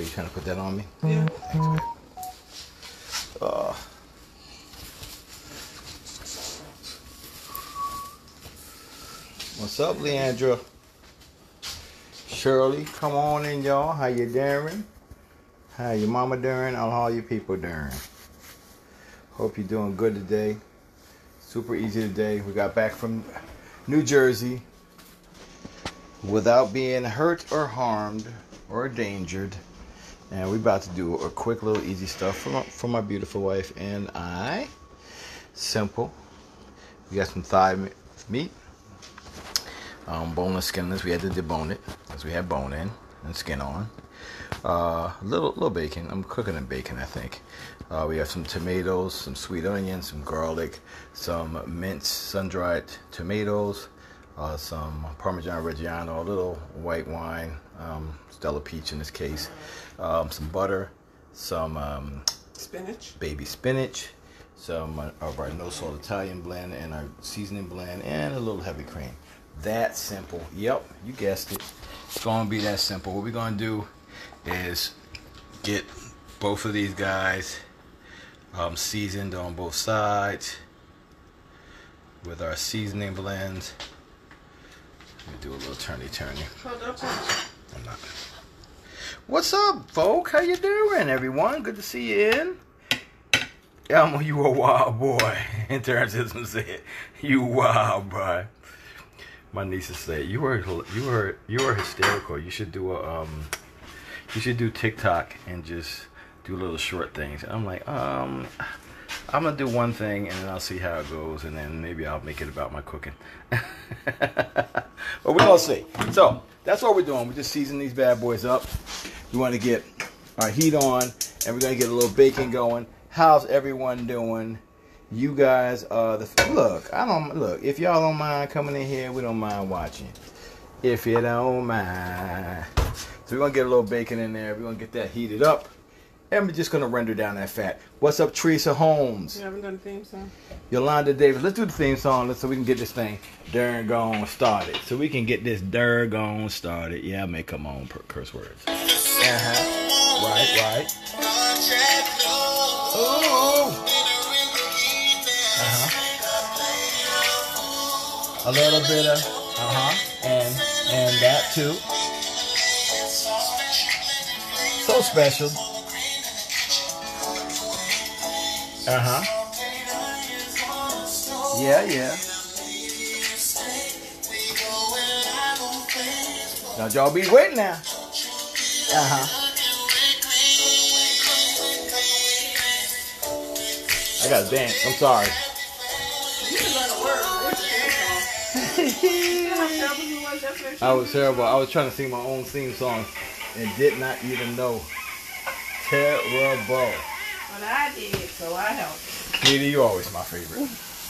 Are you trying to put that on me? Yeah. Thanks, babe. Uh, what's up, Leandra? Shirley, come on in, y'all. How you doing? How your mama doing? How all you people doing? Hope you're doing good today. Super easy today. We got back from New Jersey without being hurt or harmed or endangered. And we're about to do a quick little easy stuff for my, for my beautiful wife and I. Simple. We got some thigh meat. Um, boneless, skinless. We had to debone it because we had bone in and skin on. Uh, little little bacon. I'm cooking in bacon, I think. Uh, we have some tomatoes, some sweet onions, some garlic, some minced sun-dried tomatoes, uh, some Parmesan Reggiano, a little white wine, um, Stella Peach in this case, um, some butter, some um, Spinach. baby spinach, some uh, of our no salt Italian blend, and our seasoning blend, and a little heavy cream. That simple. Yep, you guessed it. It's gonna be that simple. What we're gonna do is get both of these guys um, seasoned on both sides with our seasoning blends. Let me do a little turny turny. I'm not. What's up, folk? How you doing, everyone? Good to see you in. Elmo, you a wild boy. In terms of said, you wild boy. My nieces say you were you were you were hysterical. You should do a um, you should do TikTok and just do little short things. I'm like, um, I'm gonna do one thing and then I'll see how it goes, and then maybe I'll make it about my cooking. but we're gonna see. So that's what we're doing. We're just seasoning these bad boys up. We want to get our heat on, and we're gonna get a little bacon going. How's everyone doing? You guys are the look. I don't look. If y'all don't mind coming in here, we don't mind watching. If you don't mind, so we're gonna get a little bacon in there. We're gonna get that heated up, and we're just gonna render down that fat. What's up, Teresa Holmes? You haven't done the theme song. Yolanda Davis. Let's do the theme song let's, so we can get this thing darn gone started. So we can get this darn gone started. Yeah, I may come on per- curse words. Uh huh. Right, right. Ooh. Uh huh. A little bit of uh huh, and and that too. So special. Uh huh. Yeah, yeah. Now y'all be waiting now. Uh huh. I gotta dance. I'm sorry. You can learn a word. What's the theme song? How terrible you was? I was terrible. I was trying to sing my own theme song and did not even know. Terrible. I did, so I helped. Nita, you're always my favorite.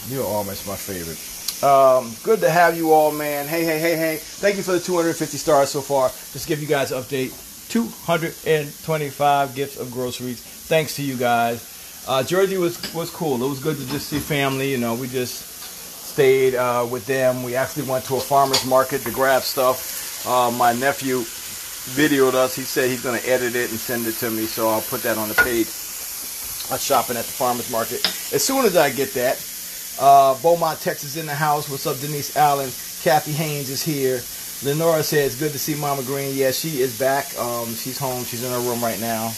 You're always my favorite. Um, good to have you all, man. Hey, hey, hey, hey. Thank you for the 250 stars so far. Just give you guys an update. 225 gifts of groceries. Thanks to you guys. Uh, Jersey was was cool. It was good to just see family. You know, we just stayed uh, with them. We actually went to a farmer's market to grab stuff. Uh, my nephew videoed us. He said he's going to edit it and send it to me, so I'll put that on the page. I'm shopping at the farmer's market. As soon as I get that, uh, Beaumont, Texas in the house. What's up, Denise Allen? Kathy Haynes is here. Lenora says, good to see Mama Green. Yeah, she is back. Um, she's home. She's in her room right now.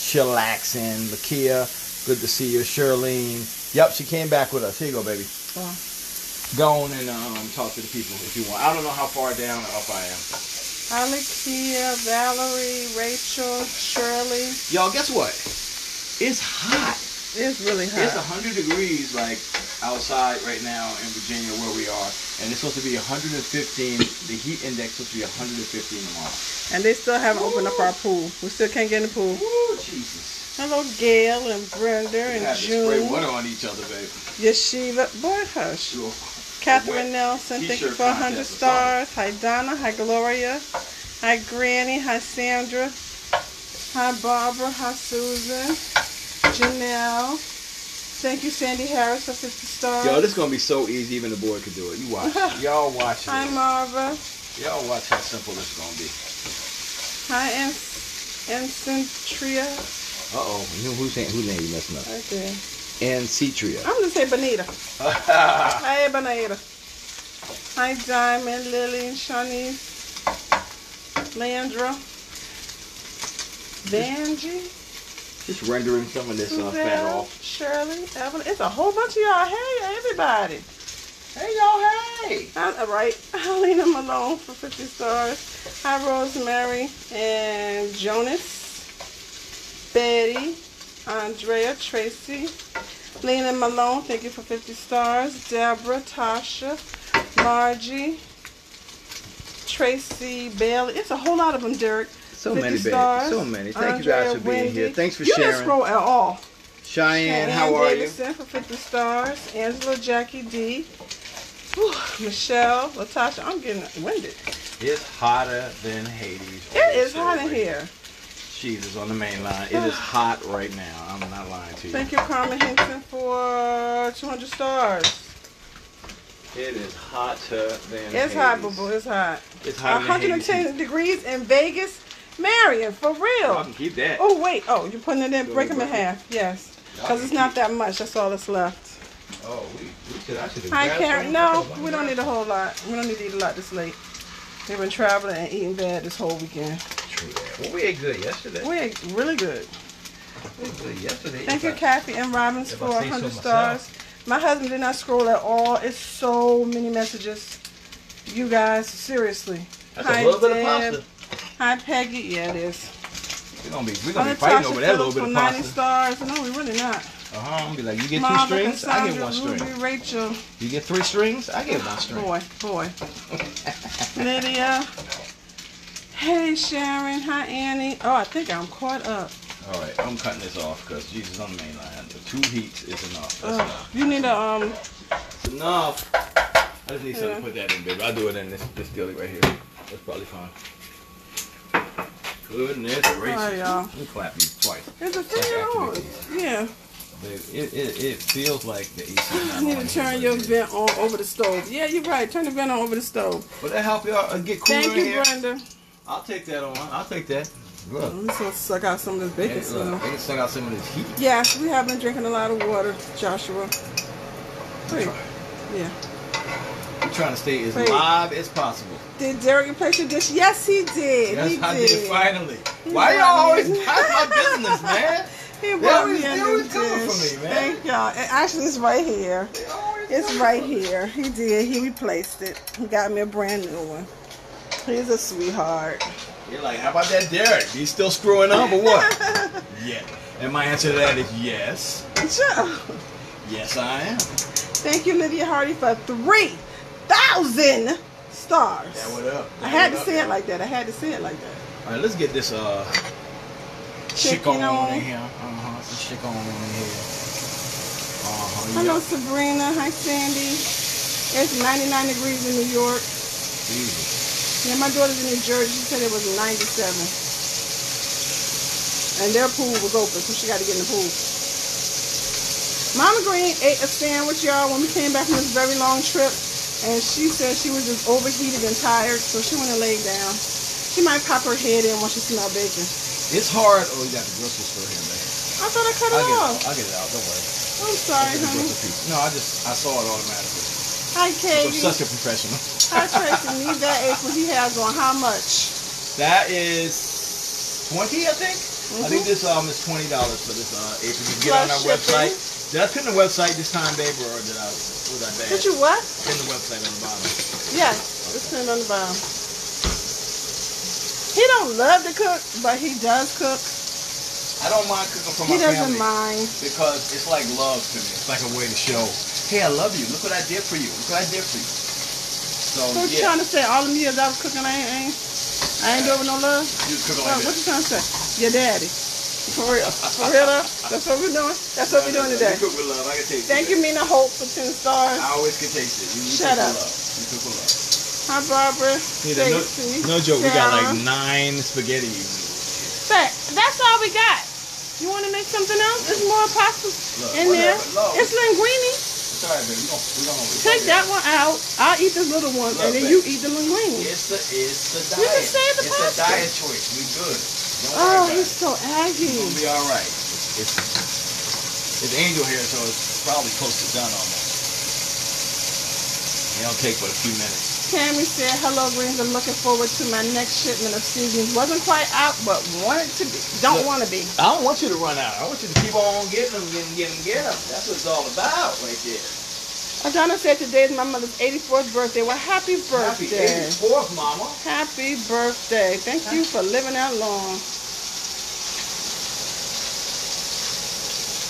Chillaxing. Lakia, good to see you. Charlene. Yep, she came back with us. Here you go, baby. Oh. Go on and um, talk to the people if you want. I don't know how far down or up I am. Alekia, Valerie, Rachel, Shirley. Y'all, guess what? It's hot. It's really hot. It's 100 degrees like outside right now in Virginia where we are, and it's supposed to be 115. The heat index supposed to be 115 tomorrow. And they still haven't opened up our pool. We still can't get in the pool. Woo, Jesus. Hello, Gail and Brenda We and have to spray water on each other, babe. Yeshiva. Boy, hush. Sure. Catherine Nelson, thank you for 100 contest or something. stars. Hi, Donna. Hi, Gloria. Hi, Granny. Hi, Sandra. Hi, Barbara. Hi, Susan. Janelle. Thank you, Sandy Harris, for 50 stars. Yo, this is gonna be so easy. Even the boy could do it. You watch. Y'all watch it. Hi. Marva. Y'all watch how simple this is gonna be. Hi, and and Centria. Uh oh. You know who's name? Whose name you messing up? Right there. And I'm gonna say Bonita. Hey, Bonita. Hi, Diamond, Lily, Shanice, Leandra, Vanjie, Just rendering some of this uh, fat off. Shirley, Evelyn. It's a whole bunch of y'all. Hey, everybody. Hey y'all, hey. All right. Helena Malone for 50 stars. Hi, Rosemary and Jonas, Betty, Andrea, Tracy, Lena Malone, thank you for 50 stars. Deborah, Tasha, Margie, Tracy Bailey. It's a whole lot of them, Derek. So many, stars. So many. Thank you guys for being Wendy. here. Thanks for you didn't sharing. scroll at all. Cheyenne, Cheyenne how are you? Davidson for 50 stars. Angela, Jackie D. Whew, Michelle, Latasha. I'm getting winded. It's hotter than Hades. It is hot in here. Jesus on the main line. It is hot right now. I'm not lying to you. Thank you, Carmen Henson, for 200 stars. It is hotter than It's hot, boo boo. It's hot. It's than 110 Hades. degrees in Vegas. Marion, for real. I real. can keep that. Oh, wait. Oh, you're putting it in. Break them in half. Yes. Because it's not that much. That's all that's left. Oh, we, we should, I should have Hi, Karen. No, we don't need a whole lot. We don't need to eat a lot this late. We've been traveling and eating bad this whole weekend. True that. Well, we ate good yesterday. We ate really good. We ate good yesterday. Thank you, I- Kathy and Robbins, for I say so 100 stars. My husband did not scroll at all. It's so many messages. You guys, seriously. That's a little bit of pasta. Hi, Peggy. Yeah, it is. We're gonna be we're gonna be fighting over that little bit of 90 pasta. stars. No, we're really not. Uh huh. I'm gonna be like, you get two Marva, strings, I get Cassandra, one Ruby, string. Rachel. You get three strings, I get one string. Boy, boy. Lydia. Hey, Sharon. Hi, Annie. Oh, I think I'm caught up. All right, I'm cutting this off because Jesus on the main line. The two heats is enough. That's Ugh. enough. You need a um. It's enough. I just need something to put that in, baby. I'll do it in this this deal right here. That's probably fine. Goodness gracious. Sorry, y'all. Let me clap you twice. It's a thing on. Yeah. It, it, it feels like the AC. You need to turn your vent on over the stove. Yeah, you're right. Turn the vent on over the stove. Will that help y'all uh, get cooler Thank in you, here? Brenda. I'll take that on. I'll take that. Look. I'm just gonna suck out some of this bacon Hey, look, soon. I can suck out some of this heat. Yes, we have been drinking a lot of water, Joshua. Wait, yeah. I'm trying to stay as Wait. live as possible. Did Derek replace your dish? Yes, he did. Yes, he I did. did finally. He Why y'all always pass my business, man? He brought me always coming dish. for me, man. Thank y'all. And actually, it's right here. It's right here. He did. He replaced it. He got me a brand new one. He's a sweetheart. You're like, how about that Derek? He's still screwing up or what? yeah. And my answer to that is yes. Sure. Yes, I am. Thank you, Lydia Hardy, for 3,000 stars. Yeah, what up? I had to up, say it like that. I had to say it like that. All right, let's get this uh chick on, on. in here. Uh huh. Some chick on in here. Uh huh. Hello, Sabrina. Hi, Sandy. It's 99 degrees in New York. Jesus. Yeah, my daughter's in New Jersey. She said it was 97. And their pool was open, so she got to get in the pool. Mama Green ate a sandwich, y'all, when we came back from this very long trip. And she said she was just overheated and tired, so she went and laid down. She might pop her head in once she smell bacon. It's hard. Oh, you got the grocery store here, man. I thought I cut I'll it get it off. I'll get it out. Don't worry. I'm sorry, honey. No, I just I saw it automatically. Hi, Katie. I'm such a professional. Hi, Tracy. Need that apron he has on. How much? That is twenty, I think. I think Mhm. this um is twenty dollars for this uh apron. You can get on our shipping. website. Did I put in the website this time, babe, or did I was I bad? Did you what? Put in the website on the bottom. Yes, it's pinned on the bottom. He don't love to cook, but he does cook. I don't mind cooking for He my doesn't family mind. because it's like love to me. It's like a way to show, hey, I love you. Look what I did for you. Look what I did for you. So So what you yeah, trying to say? All the years I was cooking, I ain't, I ain't, I ain't doing no love. you was cooking like what you trying to say? Your daddy. For real. For real though? That's what we're doing? That's what we're doing today. You cook with love. I can taste Thank it. you, Mina Hope, for 10 stars. I always can taste it. You, you Shut cook up. with love. You cook with love. Hi, Barbara. Nita, no, Stacy, no joke. We got like nine spaghetti. But that's all we got. You want to make something else? There's more pasta Look, in there. whatever. It's linguine. It's alright, baby. We gon' we gon' we Take that one out. I'll eat this little one, Look, and then babe. you eat the linguine. It's the it's the You diet. can save the it's pasta. a diet choice. We good. Oh, he's so It's aggy. gonna be all right. It's, it's, it's angel here, so it's probably close to done almost. It'll take but a few minutes. Tammy said, hello, Greens. I'm looking forward to my next shipment of seasonings. Wasn't quite out, but wanted to be. Don't want to be. I don't want you to run out. I want you to keep on getting them, getting, getting, get them. That's what it's all about right there. Adonna said today is my mother's 84th birthday. Well, happy birthday. Happy birthday. 84th, mama. Happy birthday. Thank you for living that long.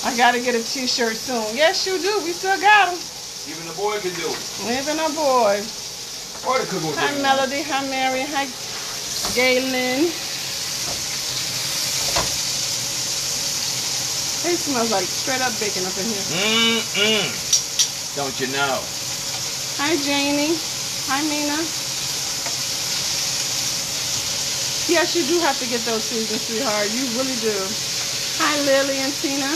I gotta get a t-shirt soon. Yes, you do. We still got them. Even the boy can do it. Living a boy. Or the cook Hi, do. Melody. Hi, Mary. Hi, Galen. It smells like straight up bacon up in here. Mm-mm. Don't you know? Hi, Janie. Hi, Mina. Yes, you do have to get those seasons, sweetheart. You really do. Hi, Lily and Tina.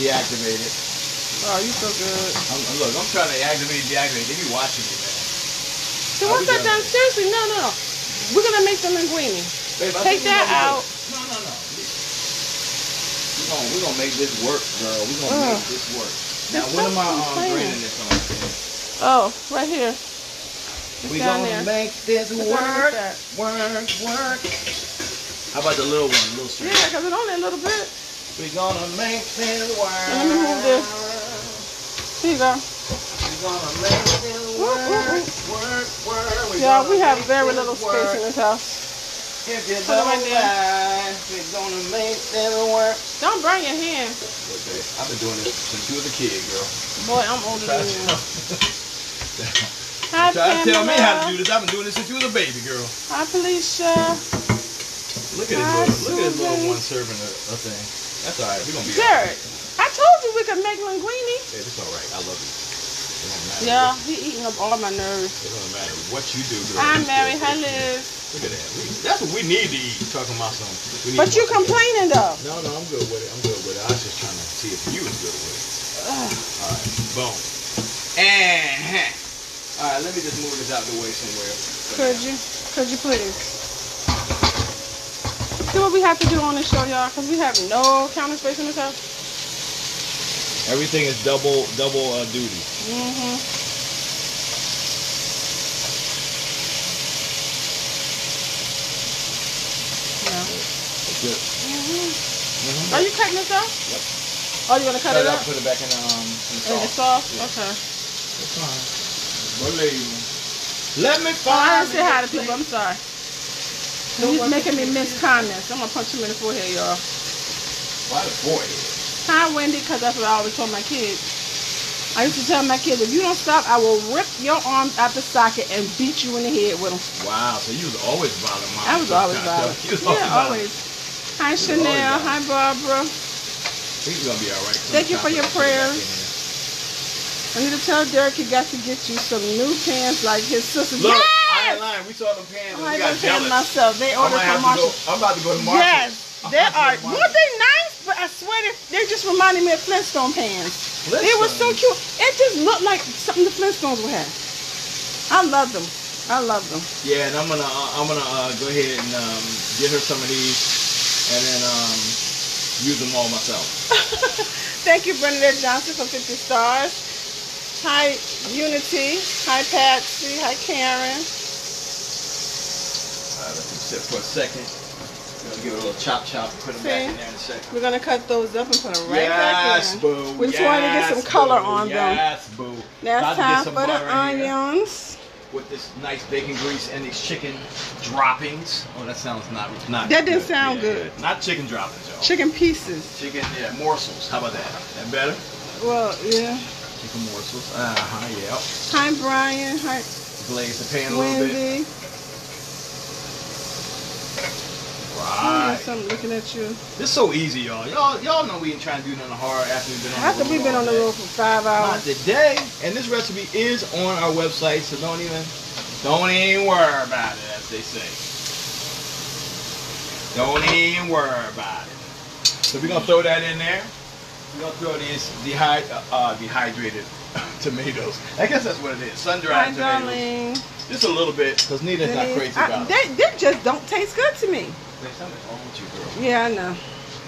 Deactivated. Oh, you so good. I'm, look, I'm trying to activate, deactivate. They be watching me, man. So once we that's done, seriously, no, no, no. We're gonna make the linguine. Babe, Take that out. it. No, no, no. We're gonna, we're gonna make this work, girl. We're gonna make this work. Now, It's what am I um, this on? Oh, right here. It's We gonna there. make this work, that? work, work. How about the little one, little string? Yeah, because it's only a little bit. We gonna make this work. Let me move this. Here you go. We gonna make this work, work, work. We Yeah, gonna we have very little work. space in this house. If you Put don't there. mind, we gonna make this work. Don't burn your hand. Okay, I've been doing this since you was a kid, girl. Boy, I'm older than you. Hi, try to tell me how to do this. I've been doing this since you was a baby, girl. Hi, Felicia. Look at this Hi, little, look at this little one serving a, a thing. That's all right. We're gonna be all Derek, right. I told you we could make linguine. Hey, it's all right. I love you. It. Yeah, What, he eating up all my nerves. it doesn't matter what you do, girl. Hi, Mary. still Hi, good. Liz. Look at that. We, that's what we need to eat. Talking about some. We need But you more- complaining though. No, no, I'm good with it. I'm good with it. I was just trying to see if you was good with it. Ugh. All right, boom. And all right, let me just move this out the way somewhere. Could you? Could you please? See what we have to do on this show, y'all? Because we have no counter space in this house. Everything is double double uh, duty. Mm-hmm. No. Good. Mm-hmm. Mm-hmm. Are you cutting this off? Yep. Oh, you gonna cut it up? Put it back in the um in the In the sauce. sauce? Yeah. Okay. That's fine. Believe me. Let me Oh, I find. didn't say hi to people. I'm sorry. He's making me miss comments. I'm gonna punch him in the forehead, y'all. Why the boy? Hi, Wendy, because that's what I always told my kids. I used to tell my kids, if you don't stop, I will rip your arms out the socket and beat you in the head with them. Wow. So you was always violent, mom. I was always Trying violent. You was Yeah, always. Hi, Chanel. Hi, Barbara. He's gonna be all right. Thank you for your prayers. I need to tell Derek he got to get you some new pants like his sister. Look, I yes! ain't lying. We saw them pants. I ain't got jealous. myself. They I ordered from to go. Marshall. I'm about to go to Marshall. Yes, I'm they are. to Were Marshall. they nice? But I swear they, they just reminded me of Flintstone pants. They were so cute. It just looked like something the Flintstones would have. I love them. I love them. Yeah, and I'm gonna uh, I'm gonna uh, go ahead and um, get her some of these, and then um, use them all myself. Thank you, Bernadette Johnson, for 50 stars. Hi, Unity. Hi, Patsy. Hi, Karen. All right, let me sit for a second. Gonna give it a little chop chop. Put them back in there in a second. We're going to cut those up and put them right back yes, in. boo. We just wanted to get some yes, color boo, on them. Yes, boo. Now it's to get time some for the butter in here onions. With this nice bacon grease and these chicken droppings. Oh, that sounds not not. That didn't good. sound Yeah, good. yeah. Not chicken droppings, y'all. Chicken pieces. Chicken, yeah, morsels. How about that? That better? Well, yeah. Chicken morsels. Uh huh. Yeah. Hi, Brian. Hi, Glaze the pan a little bit. Wendy. Right. I'm looking at you. This so easy, y'all. Y'all, y'all know we ain't trying to do nothing hard after we've been on After the road. we've been on the day. road for five hours. Not today. And this recipe is on our website, so don't even, don't even worry about it, as they say. Don't even worry about it. So we're gonna throw that in there. We're gonna throw these dehy- uh, dehydrated tomatoes. I guess that's what it is. Sun dried tomatoes. darling. Just a little bit, because Nina's not crazy I- about it. they, they just don't taste good to me. There's something wrong with you, girl. Yeah, I know.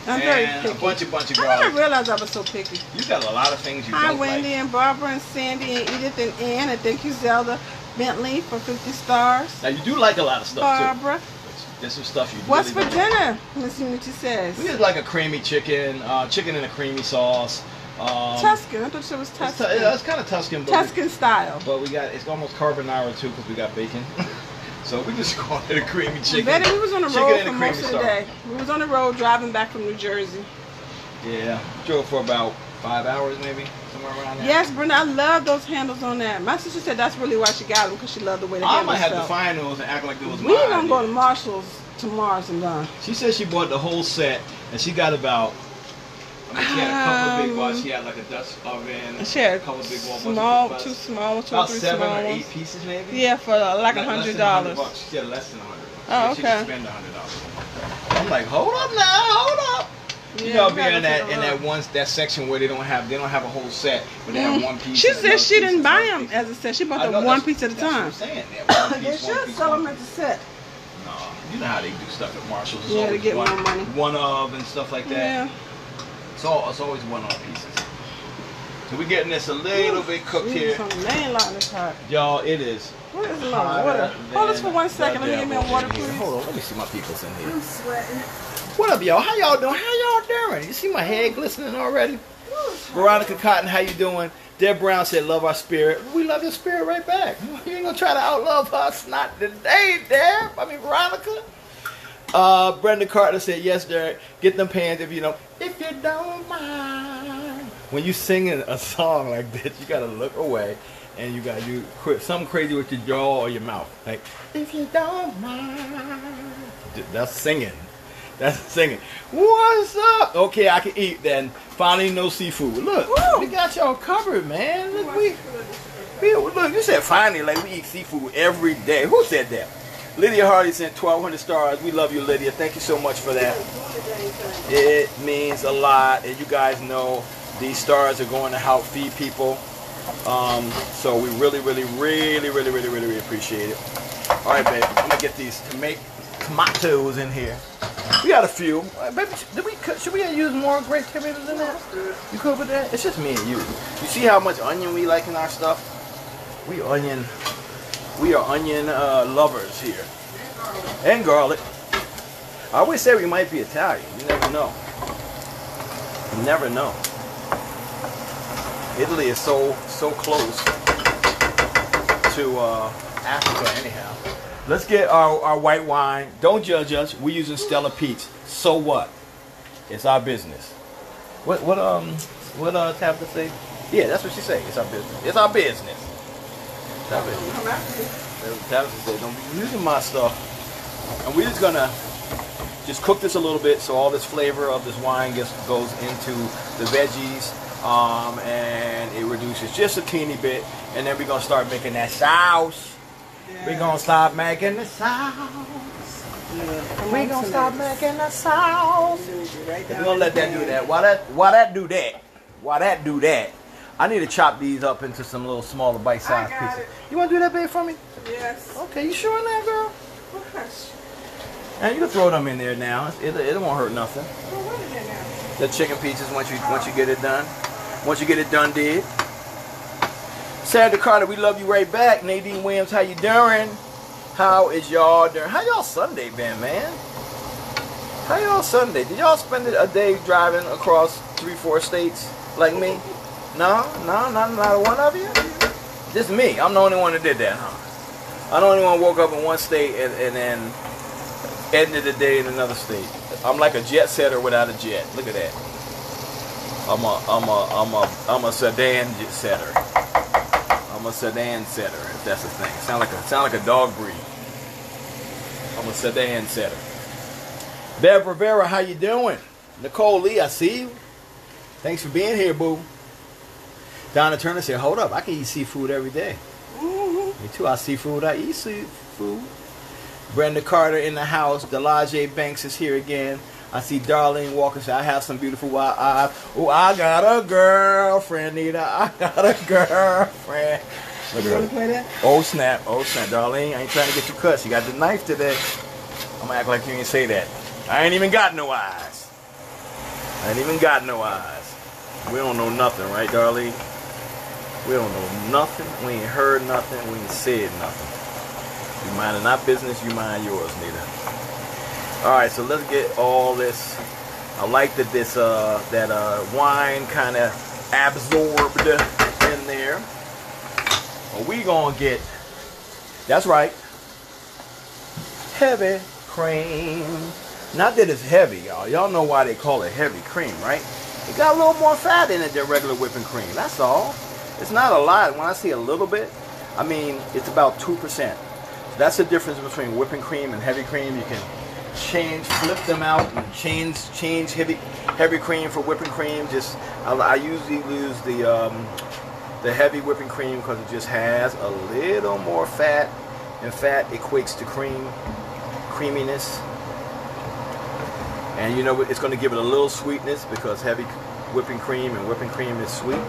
I'm very picky. a bunch of bunch of girls. I garlic. realized I was so picky. You got a lot of things you Hi, don't Wendy like. and Barbara and Sandy and Edith and Ann. And thank you, Zelda Bentley, for 50 stars. Now you do like a lot of stuff Barbara. too. There's some stuff you What's really for dinner? Miss Unity says. We just like a creamy chicken, uh, chicken in a creamy sauce. Um, Tuscan. I thought it was It's, Tuscan. tu- it's kind of Tuscan, but Tuscan style. But we got it's almost carbonara too because we got bacon. so we just called it a creamy chicken. Betty, we was on the chicken road for most of the day. We was on the road driving back from New Jersey. Yeah, drove for about five hours maybe, somewhere around there. Yes, Brenda, I love those handles on that. My sister said that's really why she got them because she loved the way the I handles might have to find those and act like it was We mine. gonna go to Marshalls tomorrow sometime. She said she bought the whole set and she got about. I mean, she had a couple big Um, ones. She had like a Dutch oven. She had a couple big ones. small, two small, two or About three seven small or eight ones. pieces maybe. Yeah, for uh, like a hundred dollars. She said less than a hundred. Oh, She okay. could spend a hundred dollars. I'm like, hold up now, hold up. You Yeah, know, we be in that in that one that section where they don't have they don't have a whole set, but they have Mm. one piece. She said she didn't buy them, as I said. She bought know, them one piece at a that's what I'm time. saying. They should sell them at a set. No, you know how they do stuff at Marshalls. It's Yeah, to get one, more money. One of and stuff like that. Yeah. It's all it's always one off pieces. So we're getting this a little bit cooked Ooh, here, Some main line is hot. y'all. It is. What is a lot of hotter water? Hold this for one second. the Let me get me a water, in here. please. Hold on, let me see my people's in here. I'm sweating. What up, y'all? How y'all doing? How y'all doing? You see my head glistening already? Veronica Cotton, how you doing? Deb Brown said, "Love our spirit." We love your spirit right back. You ain't gonna try to outlove us, not today, Deb. I mean, Veronica. Uh, Brenda Carter said, "Yes, Derek. Get them pants if you know, if you don't mind." When you singing a song like this, you gotta look away, and you got you quit something crazy with your jaw or your mouth, like if you don't mind. That's singing. That's singing. What's up? Okay, I can eat then. Finally, no seafood. Look, Woo! we got y'all covered, man. Look, we, we look. You said finally, like we eat seafood every day. Who said that? Lydia Hardy sent 1,200 stars. We love you, Lydia. Thank you so much for that. It means a lot, and you guys know these stars are going to help feed people. Um, so we really, really, really, really, really, really, really appreciate it. All right, babe. I'm gonna get these tomato tomatoes in here. We got a few. Uh, baby, did we? Should we use more great tomatoes in that? You cool with that? It's just me and you. You see how much onion we like in our stuff? We onion. We are onion uh, lovers here. And garlic. I always say we might be Italian. You never know. You never know. Italy is so so close to uh, Africa anyhow. Let's get our, our white wine. Don't judge us. We're using Stella Peach. So what? It's our business. What what um what uh Tabitha say? Yeah, that's what she say. It's our business. It's our business. It's our business. Come after me. Tabitha don't be using my stuff. And we're just gonna just cook this a little bit so all this flavor of this wine gets goes into the veggies. Um, and it reduces just a teeny bit, and then we're gonna start making that sauce. We're gonna start making the sauce. We're gonna start making the sauce. We're gonna let that do that. Why that? Why that do that? Why that do that? I need to chop these up into some little smaller bite-sized pieces. it. You wanna do that, babe, for me? Yes. Okay, you sure on that, girl? And you can throw them in there now. It, it won't hurt nothing. Well, what is it now? The chicken pieces once you once you get it done. Once you get it done, did. Sandra Carter, we love you right back. Nadine Williams, how you doing? How is y'all doing? How y'all Sunday been, man? How y'all Sunday? Did y'all spend a day driving across three, four states like me? No, no, not not one of you. Just me. I'm the only one that did that, huh? I'm the only one woke up in one state and, and then ended the day in another state. I'm like a jet setter without a jet. Look at that. I'm a I'm a I'm a I'm a sedan jet setter. I'm a sedan setter, if that's a thing. Sound like a sound like a dog breed. I'm a sedan setter. Bev Rivera, how you doing? Nicole Lee, I see you. Thanks for being here, boo. Donna Turner said, "Hold up, I can eat seafood every day." Mm-hmm. Me too. I seafood. I eat seafood. Brenda Carter in the house. Delage Banks is here again. I see Darlene Walker say, I have some beautiful wild eyes. Oh, I got a girlfriend, Nita. I got a girlfriend. Look at her. Oh, snap. Oh, snap. Darlene, I ain't trying to get you cut. You got the knife today. I'm to act like you ain't say that. I ain't even got no eyes. I ain't even got no eyes. We don't know nothing, right, Darlene? We don't know nothing. We ain't heard nothing. We ain't said nothing. You minding our business, you mind yours, neither. All right, so let's get all this. I like that this uh, that uh, wine kind of absorbed in there. Well, we gonna get. That's right. Heavy cream. Not that it's heavy, y'all. Y'all know why they call it heavy cream, right? It got a little more fat in it than regular whipping cream. That's all. It's not a lot. When I see a little bit, I mean it's about two percent. That's the difference between whipping cream and heavy cream. You can change, flip them out, and change change heavy heavy cream for whipping cream. Just I, I usually use the um, the heavy whipping cream because it just has a little more fat, and fat equates to cream creaminess. And you know? It's going to give it a little sweetness because heavy whipping cream and whipping cream is sweet.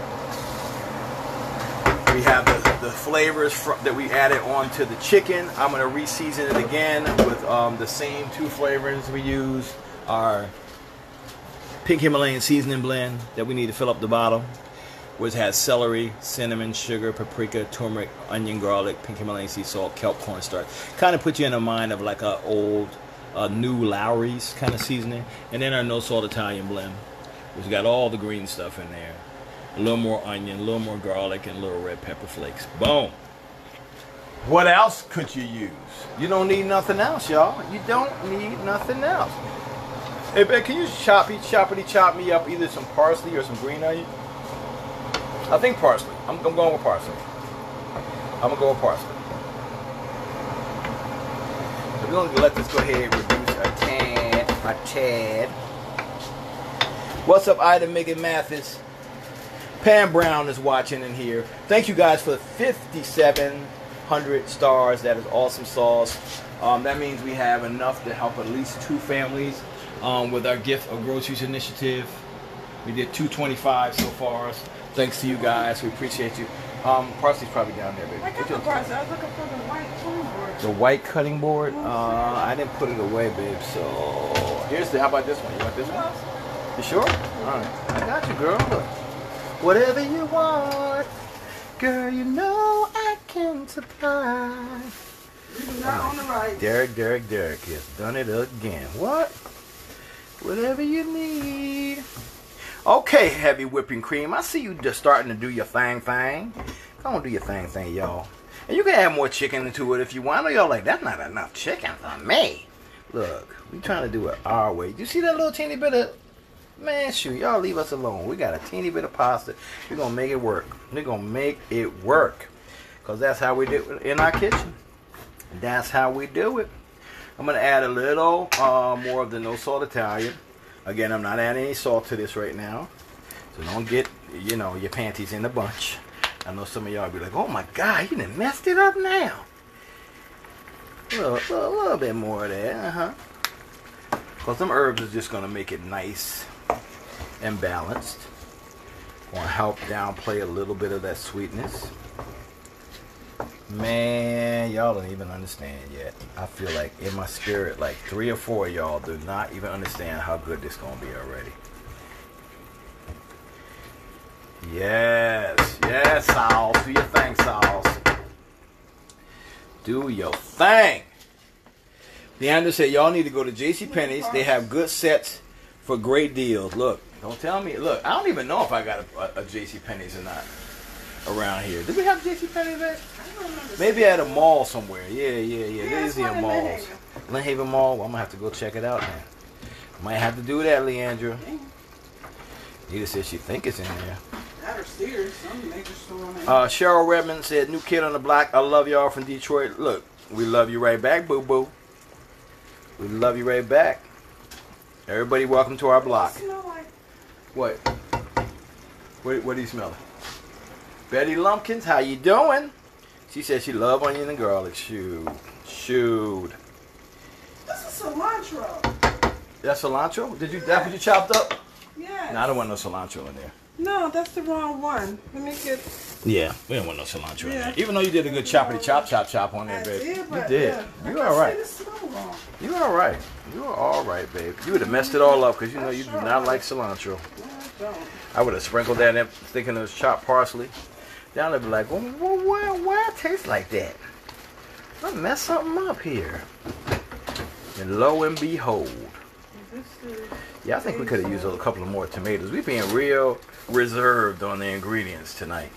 We have the, the flavors that we added onto the chicken. I'm to re-season it again with um, the same two flavors we use. Our pink Himalayan seasoning blend that we need to fill up the bottle, which has celery, cinnamon, sugar, paprika, turmeric, onion, garlic, pink Himalayan sea salt, kelp, cornstarch. Kind of put you in a mind of like a old, uh, new Lawry's kind of seasoning. And then our no salt Italian blend, which got all the green stuff in there. A little more onion, a little more garlic, and a little red pepper flakes. Boom. What else could you use? You don't need nothing else, y'all. You don't need nothing else. Hey, Ben, can you choppy, choppity chop me up either some parsley or some green onion? I think parsley. I'm, I'm going with parsley. I'm gonna go with parsley. So we're gonna let this go ahead and reduce a tad, a tad. What's up, Ida Megan Mathis? Pam Brown is watching in here. Thank you guys for 5,700 stars. That is awesome sauce. Um, that means we have enough to help at least two families um, with our gift of groceries initiative. We did 225 so far. Thanks to you guys. We appreciate you. Um, parsley's probably down there, baby. I got the parts. I was looking for the white cornbread. The white cutting board. Uh, I didn't put it away, babe. So here's the. How about this one? You want this one? You sure? All right. I got you, girl. Look. Whatever you want, girl, you know I can supply. Not on the right. Derek, Derek, Derek has done it again. What? Whatever you need. Okay, heavy whipping cream. I see you just starting to do your thing, thing. Go on, do your thing, thing, y'all. And you can add more chicken into it if you want. I know y'all like that's not enough chicken for me. Look, we trying to do it our way. You see that little teeny bit of man? Shoot, y'all leave us alone. We got a teeny bit of pasta. We're gonna make it work. We're gonna make it work, cause that's how we do it in our kitchen. That's how we do it. I'm gonna add a little uh, more of the no salt Italian. Again, I'm not adding any salt to this right now, so don't get you know your panties in a bunch. I know some of y'all be like, "Oh my God, you done messed it up now." A little, little, bit more of that, uh huh. Cause some herbs is just gonna make it nice and balanced. Gonna help downplay a little bit of that sweetness. Man, y'all don't even understand yet. I feel like in my spirit, like three or four y'all do not even understand how good this gonna be already. Yes, yes, Sauce. Do your thing, Sauce. Do your thing. Leander said, y'all need to go to J.C. Penney's. They have good sets for great deals. Look, don't tell me. Look, I don't even know if I got a, a, a J.C. Penney's or not around here. Did we have J.C. Penney's at? I don't remember. Maybe at a mall somewhere. Yeah, yeah, yeah. Yeah, There's the malls. Lynnhaven. Lynnhaven Mall. Well, I'm gonna have to go check it out now. Might have to do that, Leandra. Nita says she think it's in there. That or Sears, some major store. Uh, Cheryl Redmond said, "New kid on the block. I love y'all from Detroit. Look, we love you right back, boo boo. We love you right back. Everybody, welcome to our block. What? What? What do you smell? Betty Lumpkins, how you doing? She says she love onion and garlic. Shoot, shoot. this is cilantro. That's cilantro? Did you that what you chopped up? Yeah. No, I don't want no cilantro in there. No, that's the wrong one. Let me get. Yeah, we don't want no cilantro in there. Even though you did a good choppity chop chop chop on there, I babe. did, you did. yeah, You all right. can see the smell wrong. You all right. You are all right, babe. You would have messed it all up because you know you do not like cilantro. No, I don't. I would have sprinkled that in thinking it was chopped parsley. Down there be like, well, well, why, why it tastes like that? I messed something up here. And lo and behold, yeah, I think we could have used a couple of more tomatoes. We being real reserved on the ingredients tonight.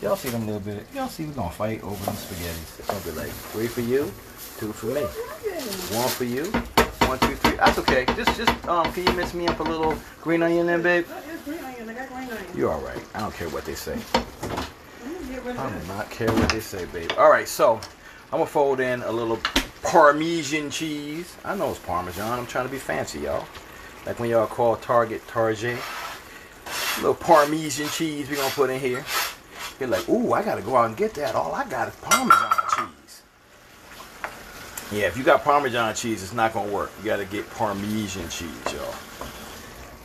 Y'all see them a little bit? Y'all see we're gonna fight over them spaghetti. It's gonna be like three for you, two for me. One for you. One, two, three. That's okay. Just, just, um, can you mix me up a little green onion then, babe? That is green onion. I got green onion. You're all right. I don't care what they say. Let me get rid I do not care what they say, babe. All right, so I'm gonna fold in a little Parmesan cheese. I know it's Parmesan. I'm trying to be fancy, y'all. Like when y'all call Target Target. Little Parmesan cheese we're gonna put in here. You're like, ooh, I gotta go out and get that. All I got is Parmesan cheese. Yeah, if you got Parmesan cheese, it's not gonna work. You gotta get Parmesan cheese, y'all.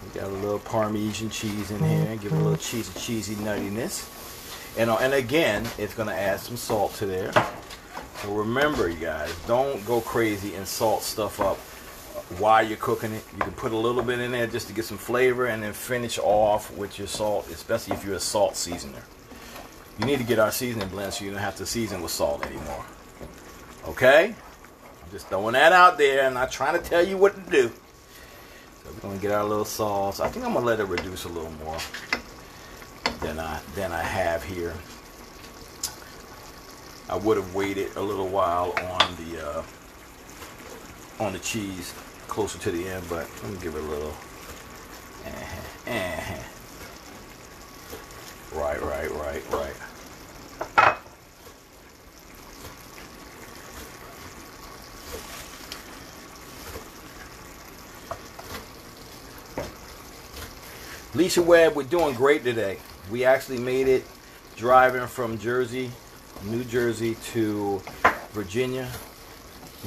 We got a little Parmesan cheese in here. Give it a little cheesy, cheesy nuttiness. And, uh, and again, it's to add some salt to there. So remember, you guys, don't go crazy and salt stuff up while you're cooking it. You can put a little bit in there just to get some flavor and then finish off with your salt, especially if you're a salt seasoner. You need to get our seasoning blend so you don't have to season with salt anymore. Okay? I'm just throwing that out there and not trying to tell you what to do. So we're going to get our little sauce. I think I'm going to let it reduce a little more than I than I have here. I would have waited a little while on the uh, on the cheese closer to the end, but let me give it a little. Uh-huh, uh-huh. Right, right, right, right. Lisa Webb, we're doing great today. We actually made it driving from Jersey, New Jersey to Virginia.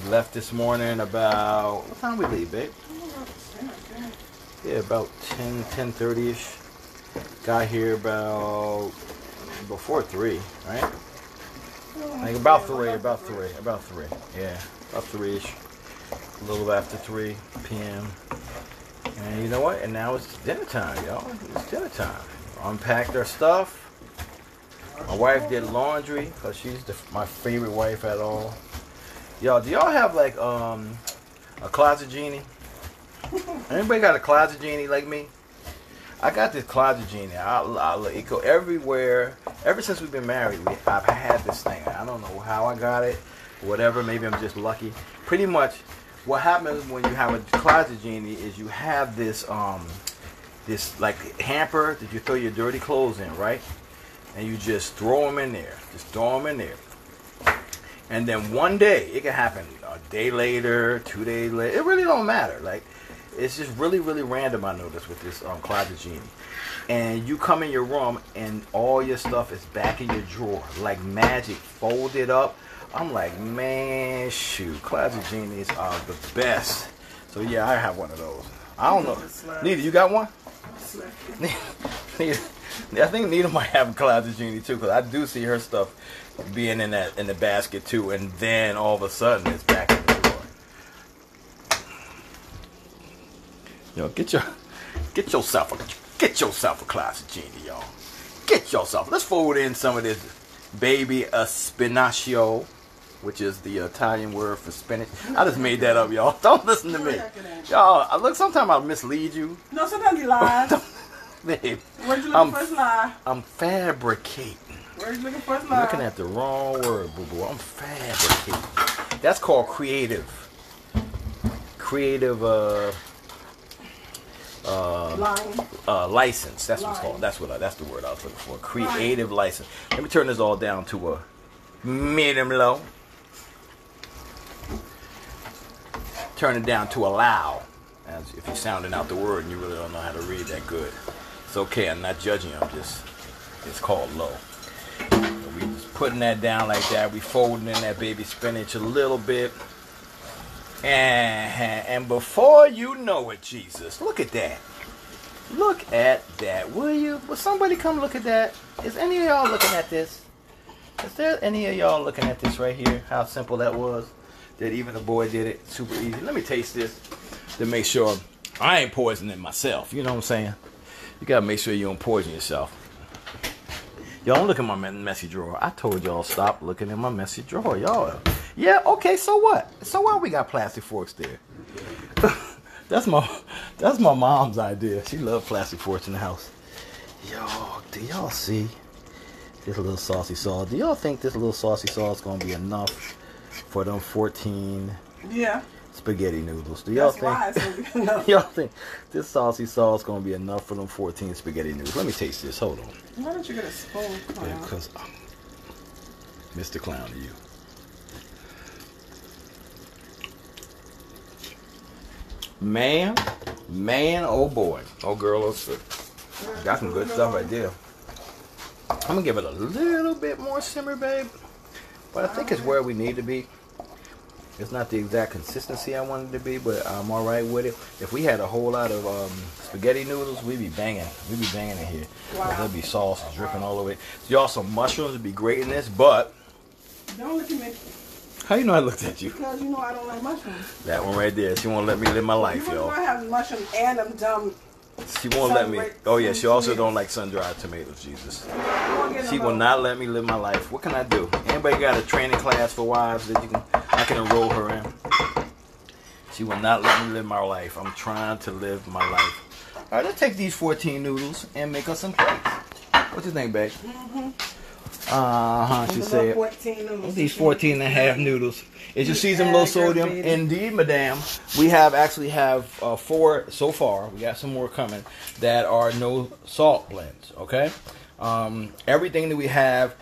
Left this morning about what time we leave, babe? Yeah, about 10, 10 ish. Got here about before three, right? Like about three, about three, about three. Yeah, about three ish. A little after three p.m. And you know what? And now it's dinner time, y'all. It's dinner time. Unpacked our stuff. My wife did laundry because she's the, my favorite wife at all. Y'all, do y'all have like um a closet genie? Anybody got a closet genie like me? I got this closet genie. I, I, it go everywhere. Ever since we've been married, we, I've had this thing. I don't know how I got it. Whatever. Maybe I'm just lucky. Pretty much, what happens when you have a closet genie is you have this um this like hamper that you throw your dirty clothes in, right? And you just throw them in there. Just throw them in there. And then one day, it can happen a day later, two days later. It really don't matter. Like, it's just really, really random. I noticed with this um, closet genie. And you come in your room, and all your stuff is back in your drawer, like magic, folded up. I'm like, man, shoot, closet genies are the best. So yeah, I have one of those. I don't know. Neither you got one? Nita, I think Nita might have a closet genie too, because I do see her stuff being in that in the basket too, and then all of a sudden it's back in the drawer. Yo, get your get yourself a get yourself a closet genie, y'all. Get yourself. Let's fold in some of this baby spinaccio, which is the Italian word for spinach. I just made that up, y'all. Don't listen to me, y'all. I look. Sometimes I'll mislead you. No, sometimes you lie. Babe, Where'd you look I'm- first lie? I'm fabricating. Where'd you first You're lie? looking at the wrong word, boo boo. I'm fabricating. That's called creative. Creative uh, uh, uh, license. That's what it's Line. called. That's what. I, that's the word I was looking for. Creative license. Let me turn this all down to a medium low. Turn it down to allow. As if you're sounding out the word and you really don't know how to read that good. It's okay. I'm not judging. I'm just. It's called low. So we just putting that down like that. We folding in that baby spinach a little bit. And, and before you know it, Jesus, look at that. Look at that. Will you? Will somebody come look at that? Is any of y'all looking at this? Is there any of y'all looking at this right here? How simple that was? That even the boy did it super easy. Let me taste this to make sure I ain't poisoning myself. You know what I'm saying? You gotta make sure you don't poison yourself. Y'all look at my messy drawer. I told y'all stop looking at my messy drawer. Y'all, yeah, okay. So what? So what? We got plastic forks there. that's my that's my mom's idea. She loved plastic forks in the house. Y'all, do y'all see this little saucy sauce? Do y'all think this little saucy sauce gonna be enough for them 14 Yeah. Spaghetti noodles? Do y'all That's think? it's gonna be enough. Y'all think this saucy sauce is gonna be enough for them 14 spaghetti noodles? Let me taste this. Hold on. Why don't you get a spoon? Clown? Because I'm Mr. Clown to you. Man, man, oh boy. Oh girl, oh sister. Got some oh, good stuff right there. I'm gonna give it a little bit more simmer, babe. But I think it's where we need to be. It's not the exact consistency I wanted to be, but I'm all right with it. If we had a whole lot of um, spaghetti noodles, we'd be banging. We'd be banging in here. Wow. There'd be sauce dripping all over it. Y'all, some mushrooms would be great in this, but Don't look at me how you know I looked at you? because you know I don't like mushrooms. That one right there. She won't let me live my life, y'all. I have mushrooms and I'm dumb. She won't let me. Oh yeah, she also don't like sun-dried tomatoes. Jesus. You won't get She will not let me live my life. What can I do? Anybody got a training class for wives that you can I can enroll her in? She will not let me live my life. I'm trying to live my life. All right, let's take these 14 noodles and make us some plates. What you think, babe? Mhm. Uh huh. She said. little 14 noodles. These 14 and a half noodles. Is your season low sodium? Indeed, madam. We have actually have uh, four so far. We got some more coming that are no salt blends. Okay. Um, everything that we have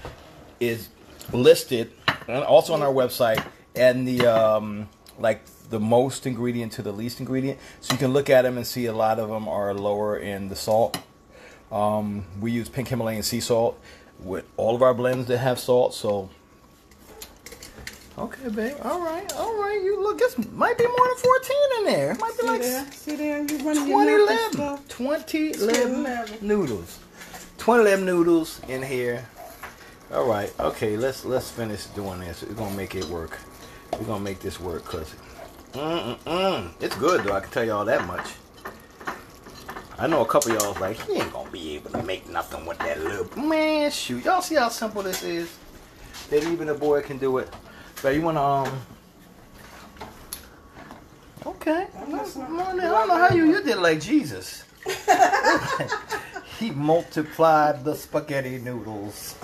is listed and also on our website and the um, like the most ingredient to the least ingredient, so you can look at them and see a lot of them are lower in the salt. Um, we use pink Himalayan sea salt with all of our blends that have salt. So, okay, babe. All right, all right. You look. This might be more than fourteen in there. It might be See like there? See there? You running 20 your mouth and lemon. stuff. 20 Two lemon lemon. noodles. 20 lemon noodles in here. All right. Okay, let's let's finish doing this. We're gonna make it work. We're gonna make this work, mm. It's good though. I can tell y'all that much. I know a couple of y'all's like, he ain't gonna be able to make nothing with that little man. Shoot, y'all see how simple this is? That even a boy can do it. But you wanna um. Okay. I don't know how you you did like Jesus. he multiplied the spaghetti noodles.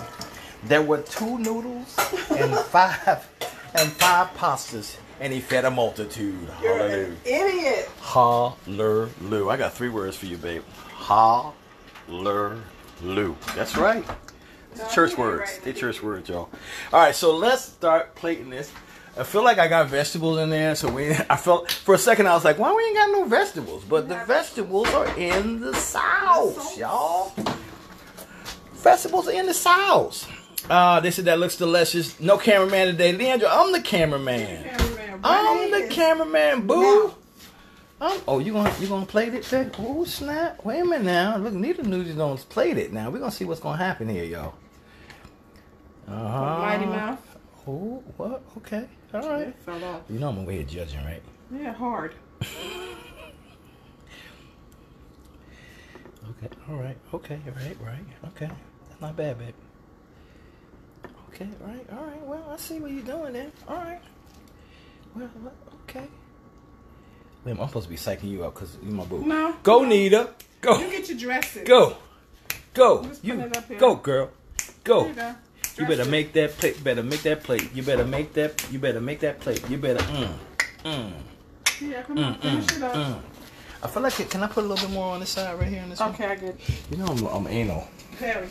There were two noodles and five and five pastas, and he fed a multitude. You're Hallelujah. idiot. Hallelujah. I got three words for you, babe. Hallelujah. That's right. No, church words. right. They church words, y'all. All right, so let's start plating this. I feel like I got vegetables in there, so we. I felt for a second I was like, "Why we ain't got no vegetables?" But the vegetables are in the sauce. y'all. Vegetables are in the sauce. Uh, they said that looks delicious. No cameraman today, Leandro. I'm the cameraman. Cameraman, I'm the. Cameraman, boo. Um, oh, you gonna you gonna plate it, Vic? Oh snap! Wait a minute now. Look, neither news don't plate it now. We're gonna see what's gonna happen here, y'all. Uh huh. Mighty Mouth. Oh, what? Okay, all right. Fell off. You know I'm over here judging, right? Yeah, hard. Okay, all right, okay, right, right, okay. That's not bad, babe. Okay, right, all right. Well, I see what you're doing then. All right. Well, okay. Wait, I'm supposed to be psyching you up because you're my boo. No. Go, Nita. Go. You get your dresses. Go. Go. You put it up here. go, girl. Go. There you. You better make that plate. Better make that plate. You better make that. You better make that plate. You better. Mm. Mm. Yeah, come on, Mm. finish Mm. it up. mm. I feel like it. Can I put a little bit more on this side right here on this one? Okay, I get it. You know I'm, I'm anal. Very.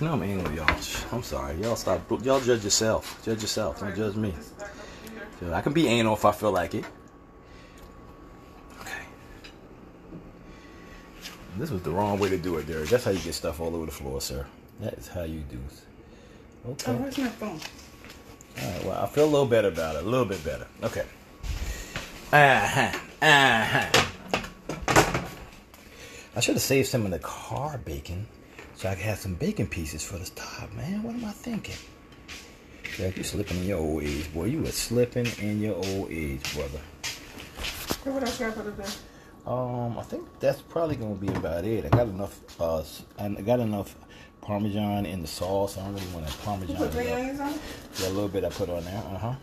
You know I'm anal, y'all. I'm sorry. Y'all stop. Y'all judge yourself. Judge yourself. Don't judge me. This back up here. I can be anal if I feel like it. Okay. This was the wrong way to do it, Derek. That's how you get stuff all over the floor, sir. That is how you do. it. Okay. Oh, where's my phone? All right. Well, I feel a little better about it. A little bit better. Okay. Uh-huh. Uh-huh. I should have saved some of the car bacon so I could have some bacon pieces for the top, man. What am I thinking? Jack, you're slipping in your old age, boy. You were slipping in your old age, brother. Okay, what else got for today? Um, I think that's probably gonna be about it. I got enough. Uh, I got enough parmesan in the sauce. I don't really want that You parmesan. put green enough. onions on it? Yeah, a little bit I put on there. Uh huh.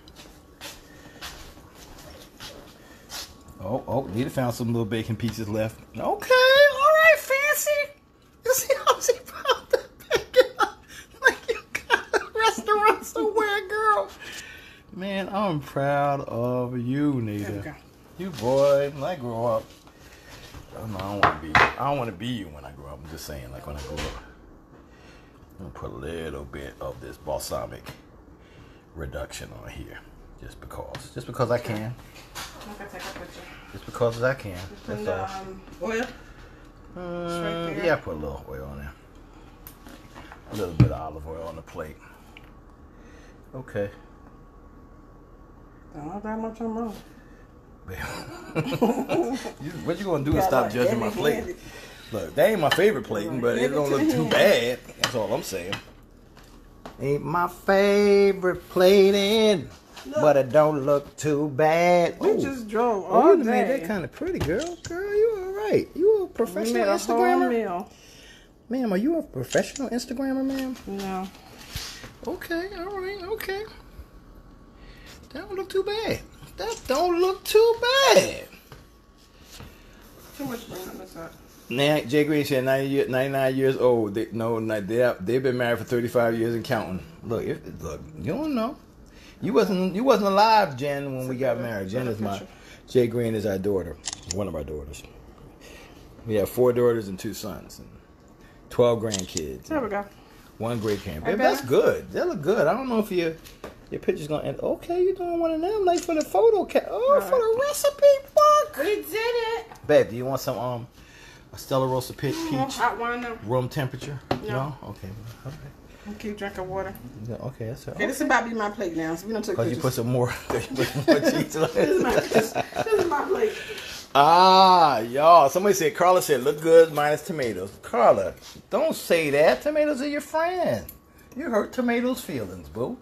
Oh, oh, Nita found some little bacon pieces left. Okay, all right, fancy. You see how she found the bacon? like you got a restaurant somewhere, girl. Man, I'm proud of you, There we Nita. go. You boy, when I grow up, I don't, I don't want to be. I don't want to be you when I grow up. I'm just saying, like when I grow up, I'm gonna put a little bit of this balsamic reduction on here, just because, just because I can, I'm gonna take a picture. just because I can. Put That's the all. um, oil. Uh, there. yeah, I put a little oil on there. A little bit of olive oil on the plate. Okay. Don't have that much on mine. You- what you gonna do is stop judging my plate? Look, that ain't my favorite plating, but it don't look too bad. That's all I'm saying. Ain't my favorite plating, but it don't look too bad. We Ooh. just drove Oh, all you done made day. that kind of pretty, girl. Girl, you all right. You professional made a whole Instagrammer? meal. Ma'am, are you a professional Instagrammer, ma'am? No. Okay, all right, okay. That don't look too bad. That don't look too bad. Too much green on this side. Now, Jay Green said 90, year- 99 years old. They, no, no, they have, they've been married for 35 years and counting. Look, if, look, you don't know. You wasn't you wasn't alive, Jen, when we got married. Jen is my Jay Green is our daughter, one of our daughters. We have four daughters and two sons, and 12 grandkids, There we go. one great grand. That's good. That look good. I don't know if your your picture's gonna end. Okay, you're doing one of them, like for the photo. Ca- oh, for the recipe book. We did it. Babe, do you want some um a Stella Rosa peach? No peach? hot wine. Room temperature? No. Okay. okay. I'm keep drinking water. Yeah, okay, that's it. Okay, this is about to be my plate now. So we don't take Because you put some more, 'cause put some more cheese on this, is my, it. this, this is my plate. Ah, y'all. Somebody said Carla said look good minus tomatoes. Carla, don't say that. Tomatoes are your friend. You hurt tomatoes' feelings, boo.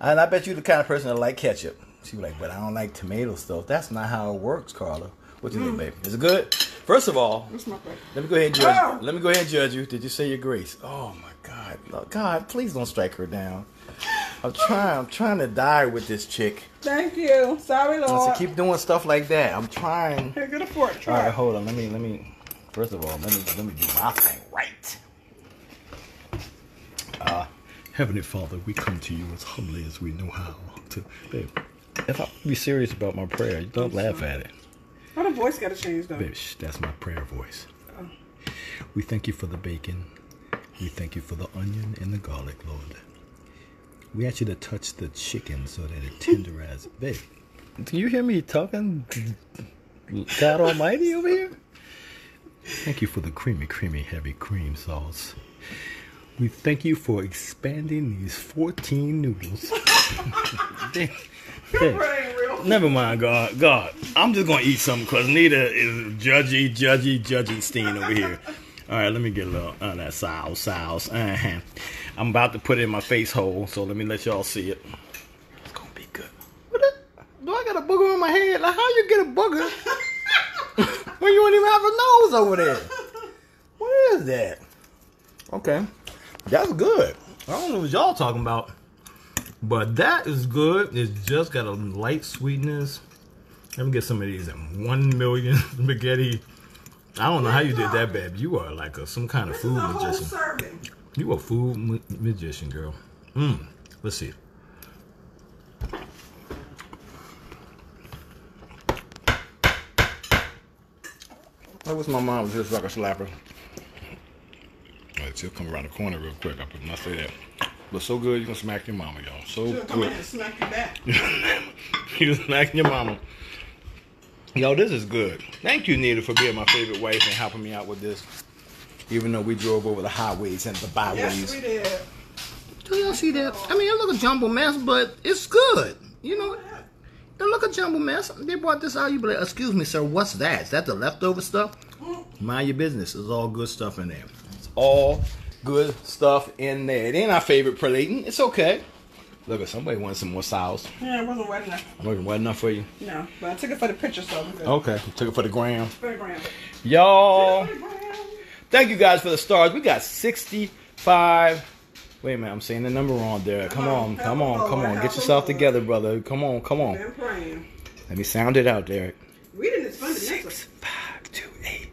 And I bet you're the kind of person that like ketchup. She was like, but I don't like tomato stuff. That's not how it works, Carla. What you think, baby? Is it good? First of all, This is my plate. Let me go ahead and judge. Oh! Let me go ahead and judge you. Did you say your grace? Oh my God, God, please don't strike her down. I'm trying. I'm trying to die with this chick. Thank you. Sorry, Lord. So Lord. keep doing stuff like that. I'm trying. Here, get a fork. All Try. right, hold on. Let me. Let me. First of all, let me. Let me do my thing right. Uh, Heavenly Father, we come to you as humbly as we know how. To, babe, if I be serious about my prayer, don't laugh at it. Oh, the voice got to change though. Shh, that's my prayer voice. We thank you for the bacon. We thank you for the onion and the garlic, Lord. We ask you to touch the chicken so that it tenderizes. Babe, do you hear me talking? God Almighty over here? Thank you for the creamy, creamy, heavy cream sauce. We thank you for expanding these 14 noodles. Babe, babe, That ain't real. Never mind, God. God, I'm just gonna eat something because Nita is judgy, judgy, judgy Steen over here. All right, let me get a little uh, that sauce, sauce. Uh-huh. I'm about to put it in my face hole, so let me let y'all see it. It's gonna be good. What the, do I got a booger on my head? Like, how you get a booger when you don't even have a nose over there? What is that? Okay, that's good. I don't know what y'all talking about. But that is good. It's just got a light sweetness. Let me get some of these in one million spaghetti. I don't know how you did that, babe. You are like a, some kind of This is food a magician. serving. You a food ma- magician, girl. Mm. Let's see. I wish my mom was just like a slapper. Alright, she'll come around the corner real quick. I could not say that. But so good, you can smack your mama, y'all. So She'll come in good. and smack you back. you smacking your mama. Yo, this is good. Thank you, Nita, for being my favorite wife and helping me out with this. Even though we drove over the highways and the byways. Yes, we did. Do y'all see that? I mean, it look a jumble mess, but it's good. You know, Don't look a jumble mess. They brought this out. You be like, excuse me, sir, what's that? Is that the leftover stuff? Mm-hmm. Mind your business. There's all good stuff in there. It's all good stuff in there. It ain't our favorite prelating. It's okay. Look, at somebody wants some more sauce. Yeah, it wasn't wet enough. Wasn't wet enough for you? No, but I took it for the picture, so I'm good. Okay. Took it for the gram. For the gram. Y'all. The. Thank you guys for the stars. We got 65. Wait a minute, I'm saying the number wrong there. Come on, come on, come on. Get yourself together, brother. Come on, come on. Let me sound it out, Derek. Reading is fun to next Six, five, two, eight.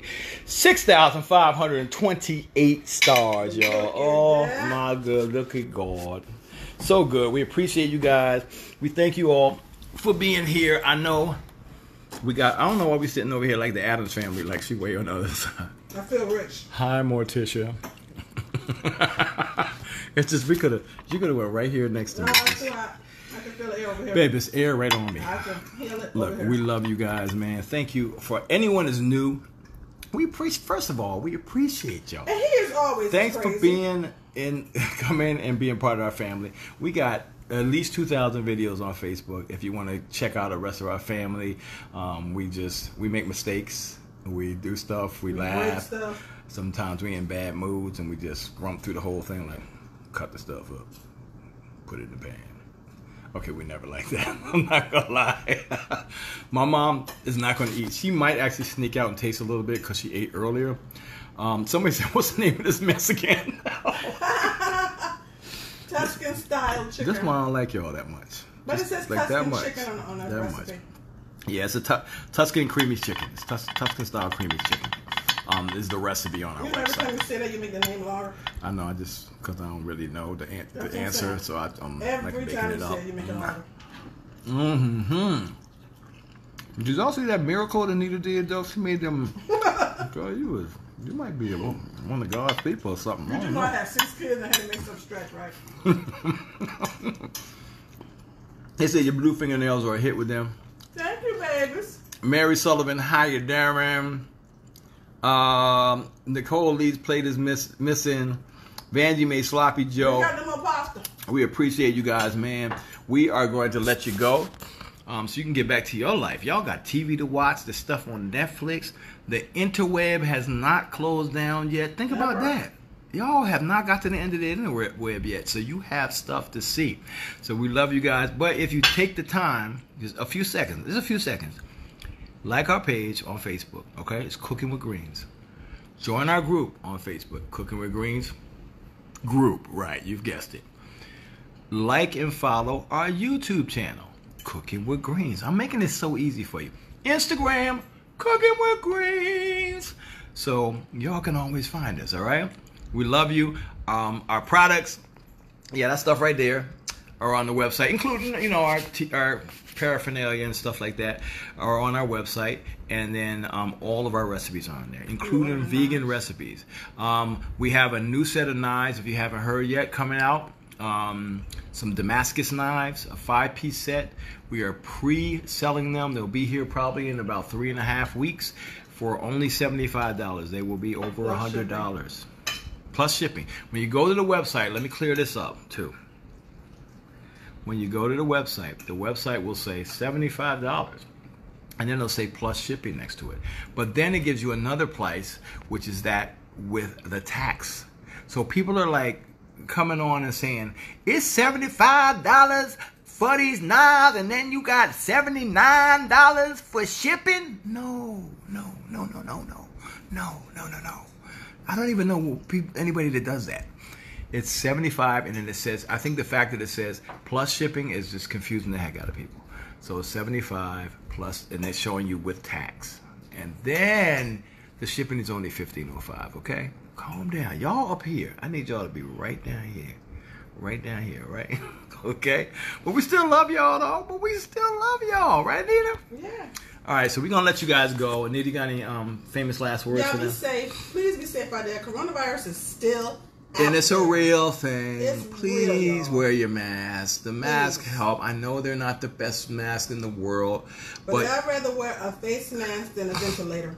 6,528 stars, y'all. Oh, my good. Look at God. So good. We appreciate you guys. We thank you all for being here. I know we got, I don't know why we're sitting over here like the Addams family, like she way on the other side. I feel rich. Hi, Morticia. it's just we could have you could have went right here next to No, me. I feel hot. I can feel the air over here. Babe, it's air right on me. I can feel it Look, over here. we love you guys, man. Thank you for anyone that's new. We appreciate first of all, we appreciate y'all. and he is always Thanks crazy. for being in coming and being part of our family. We got at least 2,000 videos on Facebook. If you want to check out the rest of our family, um, we just we make mistakes. We do stuff. We laugh. stuff. Sometimes we in bad moods and we just rump through the whole thing like cut the stuff up, put it in the pan. Okay, we never like that. I'm not gonna lie. My mom is not gonna eat. She might actually sneak out and taste a little bit because she ate earlier. Um, somebody said, "What's the name of this mess again?" Tuscan style chicken. this one I don't like y'all that much. But it says like Tuscan that much. chicken on, on the That recipe. much. Yeah, it's a tu- Tuscan creamy chicken. It's Tus- Tuscan style creamy chicken. Um, is the recipe on our You know, every time website. you say that, you make the name longer. I know, I just because I don't really know the, an- That's the answer, saying. so I, I'm Every like making time you it say up. it, you make it longer. Mm-hmm. Did y'all see that miracle that Anita did though? She made them. Girl, you was you might be a, one of God's people or something. You don't know I have six kids and I had to make some stretch, right? They said your blue fingernails are a hit with them. Thank you, babies. Mary Sullivan, hi, you Darren. Um, Nicole Lee's plate is miss, missing. Vanjie made sloppy We Joe. We appreciate you guys, man. We are going to let you go. Um, so you can get back to your life. Y'all got TV to watch, the stuff on Netflix. The interweb has not closed down yet. Think about that. Y'all have not got to the end of the interweb yet, so you have stuff to see. So we love you guys. But if you take the time, just a few seconds, just a few seconds, like our page on Facebook, okay? It's Cooking with Greens. Join our group on Facebook, Cooking with Greens group, right? You've guessed it like and follow our YouTube channel, Cooking with Greens. I'm making this so easy for you. Instagram, Cooking with Greens. So y'all can always find us, all right? We love you. Um, our products, yeah, that stuff right there are on the website, including you know our t- our paraphernalia and stuff like that are on our website, and then um, all of our recipes are on there, including vegan recipes. Um, we have a new set of knives, if you haven't heard yet, coming out. Um, some Damascus knives, a five-piece set. We are pre-selling them. They'll be here probably in about three and a half weeks for only seventy-five dollars. They will be over a Plus hundred shipping. dollars plus shipping. When you go to the website, let me clear this up too. When you go to the website, the website will say $75 and then it'll say plus shipping next to it. But then it gives you another price, which is that with the tax. So people are like coming on and saying, it's $75 for these knives and then you got $79 for shipping? No, no, no, no, no, no, no, no, no, no. I don't even know anybody that does that. It's 75 and then it says, I think the fact that it says plus shipping is just confusing the heck out of people. So 75 plus, and it's showing you with tax. And then the shipping is only 1505, okay? Calm down. Y'all up here. I need y'all to be right down here. Right down here, right? okay? But we still love y'all though, but we still love y'all, right, Nita? Yeah. All right, so we're gonna let you guys go. Anita, you got any um, famous last words Y'all for be them? safe. Please be safe out there. Coronavirus is still. And it's a real thing. It's Please real, wear your mask. The mask Please. help. I know they're not the best mask in the world, But, but I'd rather wear a face mask than a ventilator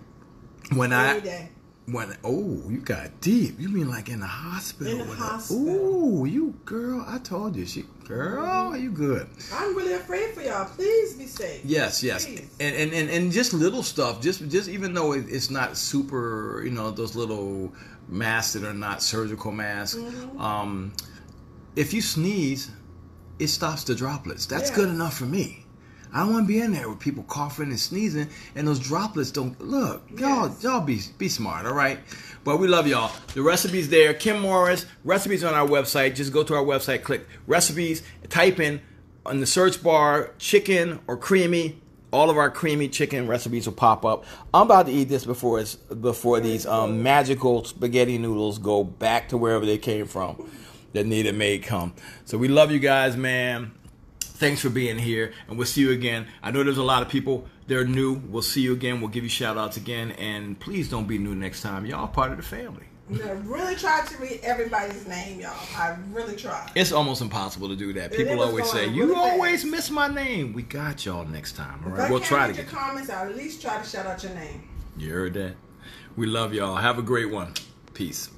when any I day. When oh, you got deep. You mean like in the hospital? In the a- hospital. ooh, you girl. I told you, she girl. You good? I'm really afraid for y'all. Please be safe. Yes, yes, Please. and, and and and just little stuff. Just just even though it, it's not super, you know, those little masks that are not surgical masks. Mm-hmm. Um, if you sneeze, it stops the droplets. That's Yeah. good enough for me. I don't want to be in there with people coughing and sneezing, and those droplets don't look. Y'all, Yes. y'all be be smart, all right. But we love y'all. The recipes there. Kim Morris recipes on our website. Just go to our website, click recipes, type in on the search bar chicken or creamy. All of our creamy chicken recipes will pop up. I'm about to eat this before it's before these um, magical spaghetti noodles go back to wherever they came from. That Nita made come. So we love you guys, man. Thanks for being here, and we'll see you again. I know there's a lot of people they're new. We'll see you again. We'll give you shout outs again, and please don't be new next time. Y'all part of the family. I really tried to read everybody's name, y'all. I really tried. It's almost impossible to do that. People always say, "You really fast." always miss my name." We got y'all next time. All right, If we'll try to get. your comments. I'll at least try to shout out your name. You heard that? We love y'all. Have a great one. Peace.